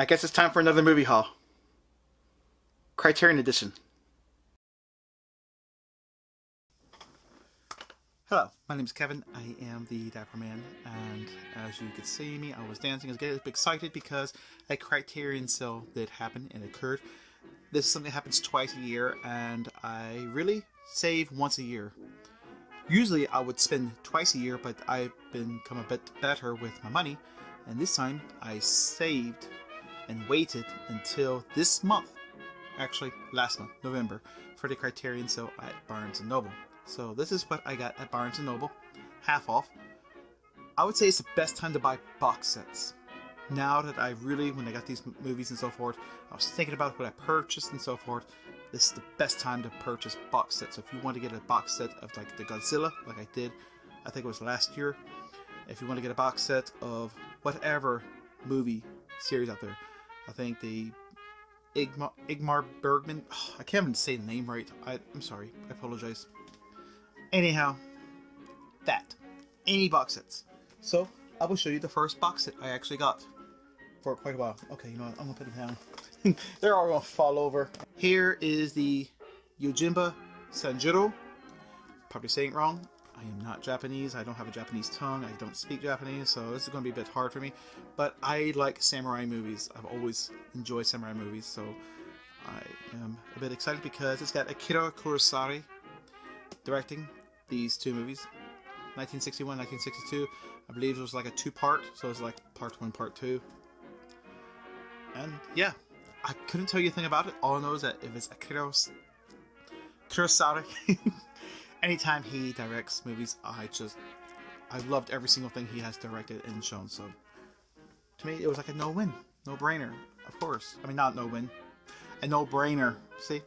I guess it's time for another movie haul. Criterion Edition. Hello, my name is Kevin. I am the Dapper Man, and as you could see me, I was dancing. I was getting excited because a Criterion sale did happen and occurred. This is something that happens twice a year, and I really save once a year. Usually I would spend twice a year, but I've become a bit better with my money, and this time I saved and waited until this month, actually last month, November, for the Criterion sale at Barnes & Noble. So this is what I got at Barnes & Noble, half off. I would say it's the best time to buy box sets. Now that I really, when I got these movies and so forth, I was thinking about what I purchased and so forth. This is the best time to purchase box sets. So if you want to get a box set of like the Godzilla, like I did, I think it was last year. If you want to get a box set of whatever movie series out there, I think the Igmar, Igmar Bergman. Oh, I can't even say the name right. I, I'm sorry. I apologize. Anyhow, that. Any box sets. So, I will show you the first box set I actually got for quite a while. Okay, you know what? I'm going to put them down. They're all going to fall over. Here is the Yojimba Sanjuro. Probably saying it wrong. I am not Japanese. I don't have a Japanese tongue. I don't speak Japanese, so this is going to be a bit hard for me. But I like samurai movies. I've always enjoyed samurai movies, so I am a bit excited because it's got Akira Kurosawa directing these two movies 1961 1962 i believe it was like a two-part so it was like part one part two and yeah i couldn't tell you a thing about it all i know is that if it's akira kurosawa anytime he directs movies i just i loved every single thing he has directed and shown so to me it was like a no-win no-brainer of course i mean not no-win a no-brainer see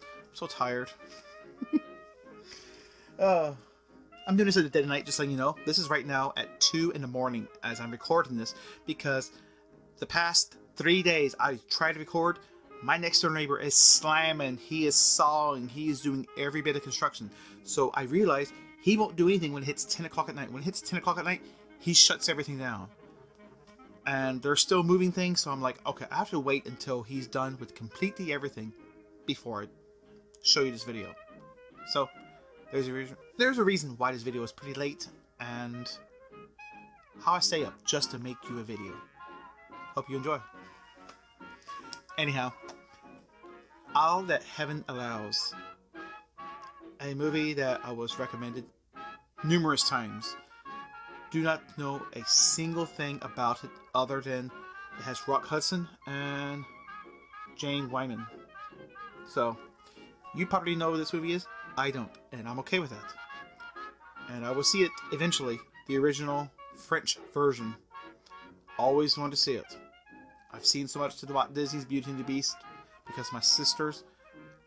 i'm so tired uh, I'm doing this at the dead of night, just letting you know. This is right now at 2 in the morning as I'm recording this because the past three days I tried to record. My next door neighbor is slamming, he is sawing, he is doing every bit of construction. So I realized he won't do anything when it hits 10 o'clock at night. When it hits 10 o'clock at night, he shuts everything down. And they're still moving things, so I'm like, okay, I have to wait until he's done with completely everything before I show you this video. So, there's a reason. There's a reason why this video is pretty late, and how I stay up just to make you a video. Hope you enjoy. Anyhow, all that heaven allows. A movie that I was recommended numerous times. Do not know a single thing about it other than it has Rock Hudson and Jane Wyman. So, you probably know what this movie is. I don't, and I'm okay with that. And I will see it eventually, the original French version. Always wanted to see it. I've seen so much to the Disney's Beauty and the Beast because my sisters.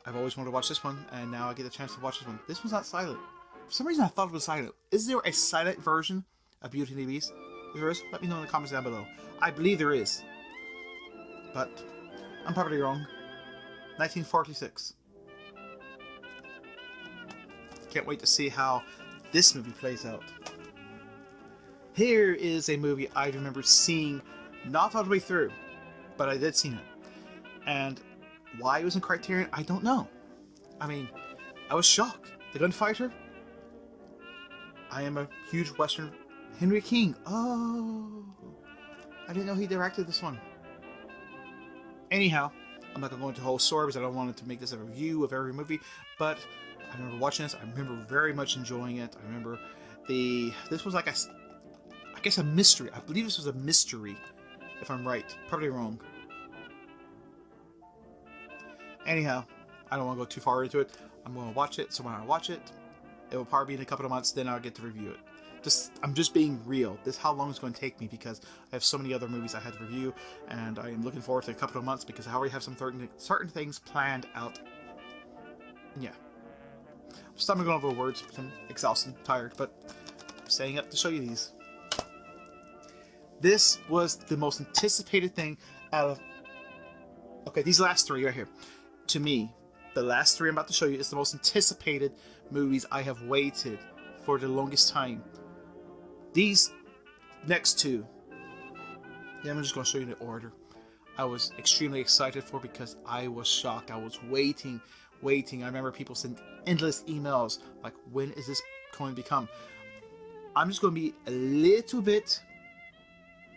I've always wanted to watch this one, and now I get the chance to watch this one. This one's not silent. For some reason, I thought it was silent. Is there a silent version of Beauty and the Beast? If there is, let me know in the comments down below. I believe there is, but I'm probably wrong. 1946. Can't wait to see how this movie plays out. Here is a movie I remember seeing not all the way through, but I did see it. And why it was in Criterion, I don't know. I mean, I was shocked. The Gunfighter? I am a huge Western. Henry King. Oh. I didn't know he directed this one. Anyhow, I'm not going to go into whole story because I don't want to make this a review of every movie, but I remember watching this. I remember very much enjoying it. I remember the this was like a I guess a mystery. I believe this was a mystery, if I'm right. Probably wrong. Anyhow, I don't want to go too far into it. I'm going to watch it. So when I watch it, it will probably be in a couple of months. Then I'll get to review it. Just I'm just being real. This how long it's going to take me because I have so many other movies I had to review, and I am looking forward to a couple of months because I already have some certain certain things planned out. Yeah. Me going over words. I'm exhausted, tired, but I'm staying up to show you these. This was the most anticipated thing out of. Okay, these last three right here. To me, the last three I'm about to show you is the most anticipated movies I have waited for the longest time. These next two. Yeah, I'm just going to show you the order. I was extremely excited for because I was shocked. I was waiting, waiting. I remember people sending endless emails like, when is this going to become? I'm just going to be a little bit,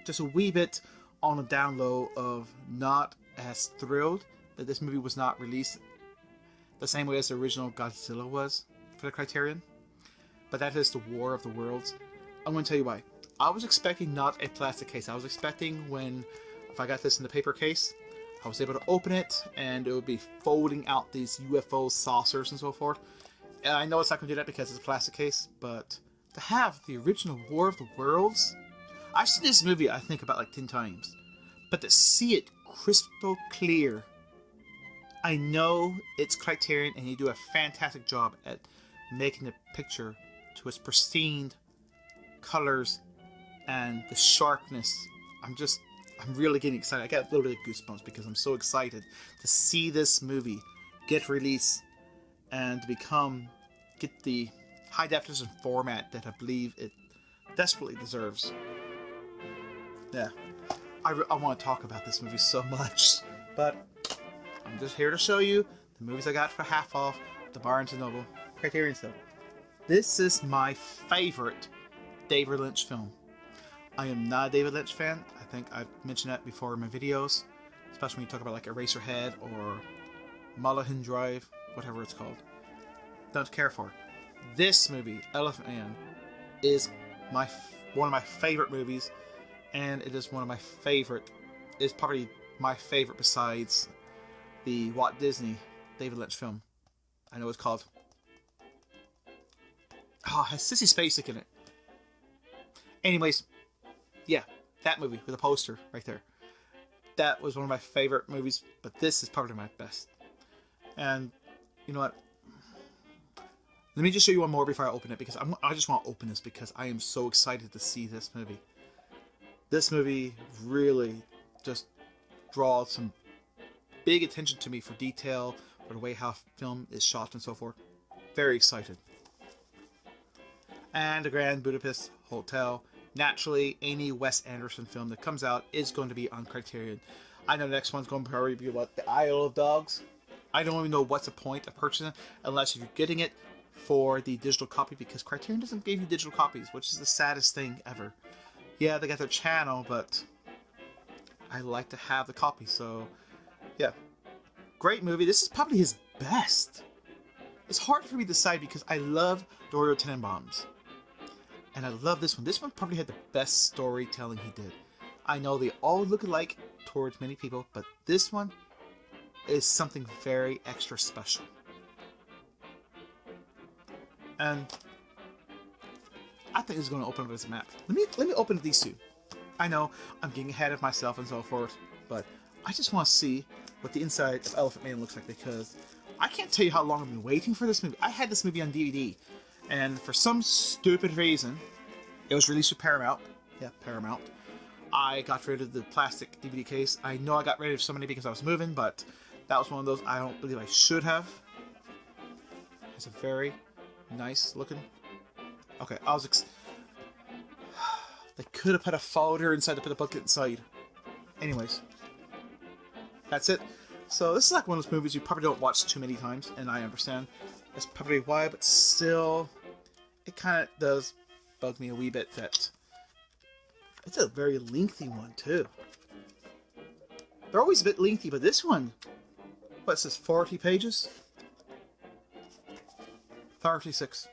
just a wee bit on a down low of not as thrilled that this movie was not released the same way as the original Godzilla was for the Criterion. But that is the War of the Worlds. I'm going to tell you why. I was expecting not a plastic case. I was expecting when, if I got this in the paper case, I was able to open it and it would be folding out these UFO saucers and so forth. And I know it's not going to do that because it's a plastic case, but to have the original War of the Worlds, I've seen this movie I think about like 10 times, but to see it crystal clear, I know it's Criterion and you do a fantastic job at making the picture to its pristine colors and the sharpness. I'm just, I'm really getting excited. I got a little bit of goosebumps because I'm so excited to see this movie get released and become, get the high definition format that I believe it desperately deserves. Yeah, I, I want to talk about this movie so much, but I'm just here to show you the movies I got for half off the Barnes & Noble Criterion stuff. This is my favorite David Lynch film. I am not a David Lynch fan. I think I've mentioned that before in my videos, especially when you talk about like Eraserhead or Mulholland Drive, whatever it's called. Don't care for. This movie, Elephant Man, is my one of my favorite movies, and it is one of my favorite. Is probably my favorite besides the Walt Disney David Lynch film. I know it's called. Oh, has Sissy Spacek in it. Anyways, yeah, that movie with a poster right there. That was one of my favorite movies, but this is probably my best. And you know what? Let me just show you one more before I open it because I'm, I just want to open this because I am so excited to see this movie. This movie really just draws some big attention to me for detail, for the way how film is shot and so forth. Very excited. And the Grand Budapest Hotel. Naturally, any Wes Anderson film that comes out is going to be on Criterion. I know the next one's going to probably be about the Isle of Dogs. I don't even know what's the point of purchasing it unless you're getting it for the digital copy because Criterion doesn't give you digital copies, which is the saddest thing ever. Yeah, they got their channel, but I like to have the copy, so. Great movie. This is probably his best. It's hard for me to decide because I love the Royal Tenenbaums. And I love this one. This one probably had the best storytelling he did. I know they all look alike towards many people, but this one is something very extra special. And I think it's going to open up this map. Let me let me open these two. I know I'm getting ahead of myself and so forth, but I just want to see what the inside of Elephant Man looks like because I can't tell you how long I've been waiting for this movie. I had this movie on DVD, and for some stupid reason, it was released with Paramount. Yeah, Paramount. I got rid of the plastic DVD case. I know I got rid of so many because I was moving, but that was one of those I don't believe I should have. It's a very nice looking. Okay, I was. Ex- they could have put a folder inside to put a bucket inside. Anyways, that's it. So this is like one of those movies you probably don't watch too many times, and I understand. That's probably why, but still, it kind of does bug me a wee bit that it's a very lengthy one too. They're always a bit lengthy, but this one, what's this, 40 pages? 36.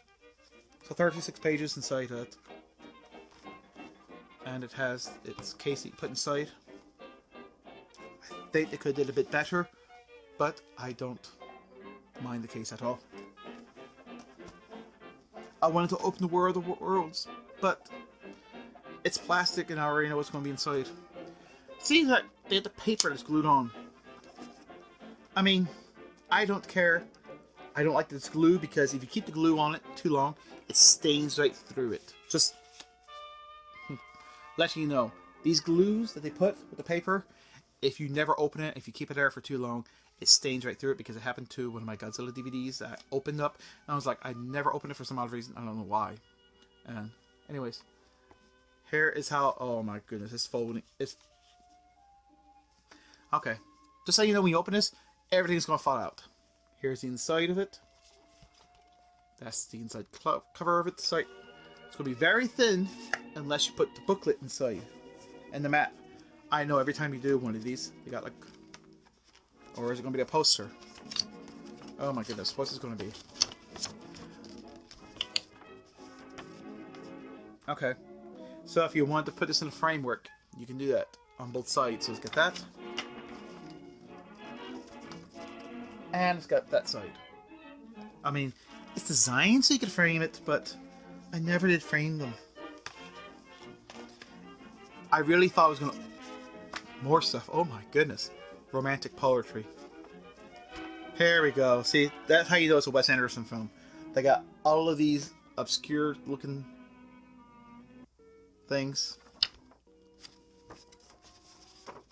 So 36 pages inside it. And it has its casing put inside think they could have did a bit better, but I don't mind the case at all. I wanted to open the World of Worlds, but it's plastic and I already know what's going to be inside. See that they have the paper that's glued on. I mean, I don't care. I don't like this glue because if you keep the glue on it too long, it stains right through it. Just hmm, letting you know. These glues that they put with the paper, if you never open it, if you keep it there for too long, it stains right through it because it happened to one of my Godzilla DVDs that opened up and I was like, I never opened it for some odd reason. I don't know why. And anyways, here is how. Oh my goodness, it's folding. It's. Okay. Just so you know, when you open this, everything's to fall out. Here's the inside of it. That's the inside cover of it. So it's to be very thin unless you put the booklet inside and the map. I know every time you do one of these, you got like. Or is it going to be a poster? Oh my goodness, what's this going to be? Okay. So if you want to put this in a framework, you can do that on both sides. So let's get that. And it's got that side. I mean, it's designed so you can frame it, but I never did frame them. I really thought I was gonna more stuff. Oh my goodness, romantic poetry. Here we go. See, that's how you know it's a Wes Anderson film. They got all of these obscure looking things.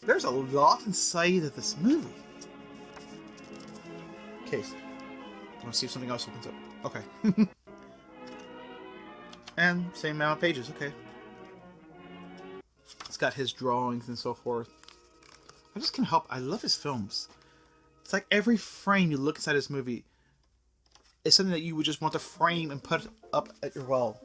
There's a lot inside of this movie. Case. I want to see if something else opens up. Okay. and same amount of pages. Okay. It's got his drawings and so forth. I just can't help. I love his films. It's like every frame you look inside this movie is something that you would just want to frame and put up at your wall.